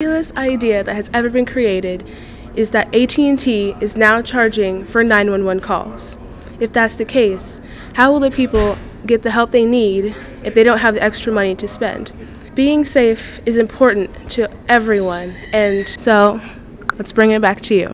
ridiculous idea that has ever been created is that AT&T is now charging for 911 calls. If that's the case, how will the people get the help they need if they don't have the extra money to spend? Being safe is important to everyone, and so let's bring it back to you.